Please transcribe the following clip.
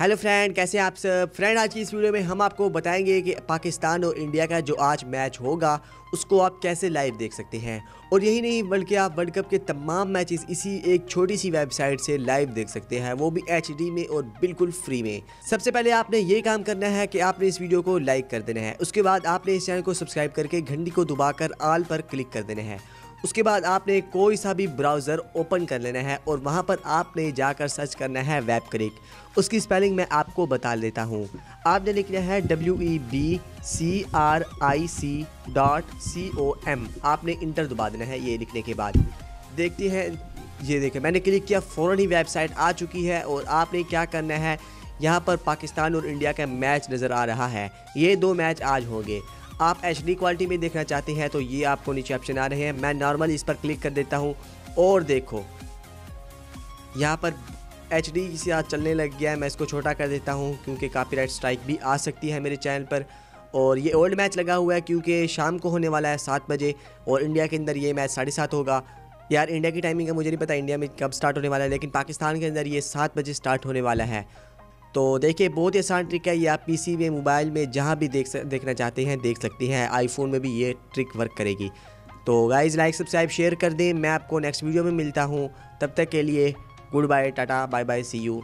Hello friend, कैसे हैं आप सब? फ्रेंड, आज की इस वीडियो में हम आपको बताएँगे कि पाकिस्तान और इंडिया का जो आज मैच होगा, उसको आप कैसे लाइव देख सकते हैं? और यही नहीं, बल्कि आप वर्ल्ड कप के तमाम मैचेस इसी एक छोटी सी वेबसाइट से लाइव देख सकते हैं, वो भी एचडी में और बिल्कुल फ्री में। सबसे पहले आपने ये काम करना है कि आपने इस वीडियो को लाइक कर देना है। उसके बाद आपने इस चैनल को सब्सक्राइब करके घंटी को दबाकर आल पर क्लिक कर देना है। उसके बाद आपने कोई सा भी ब्राउज़र ओपन कर लेना है और वहाँ पर आपने जाकर सर्च करना है वेब क्रिक उसकी स्पेलिंग मैं आपको बता देता हूँ। आपने लिखना है W E B C R I C dot C O M आपने इंटर दबा देना है ये लिखने के बाद। देखते हैं, ये देखें, मैंने क्लिक किया, फ़ौरन ही वेबसाइट आ चुकी है और आपने क्या करना है, यहाँ पर पाकिस्तान और इंडिया का मैच नज़र आ रहा है। ये दो मैच आज होंगे। आप एचडी क्वालिटी में देखना चाहते हैं तो ये आपको नीचे ऑप्शन आ रहे हैं। मैं नॉर्मल इस पर क्लिक कर देता हूँ और देखो। यहाँ पर एच डी से आज चलने लग गया है, मैं इसको छोटा कर देता हूँ, क्योंकि कापीराइट स्ट्राइक भी आ सकती है मेरे चैनल पर। और ये ओल्ड मैच लगा हुआ है, क्योंकि शाम को होने वाला है सात बजे, और इंडिया के अंदर ये मैच साढ़े सात होगा। यार इंडिया की टाइमिंग का मुझे नहीं पता इंडिया में कब स्टार्ट होने वाला है, लेकिन पाकिस्तान के अंदर ये सात बजे स्टार्ट होने वाला है। तो देखिए बहुत ही आसान ट्रिक है। ये आप पीसी में मोबाइल में जहाँ भी देख सक, देखना चाहते हैं देख सकते हैं। आईफोन में भी ये ट्रिक वर्क करेगी। तो गाइज़ लाइक सब्सक्राइब शेयर कर दें। मैं आपको नेक्स्ट वीडियो में मिलता हूँ। तब तक के लिए goodbye tata bye bye see you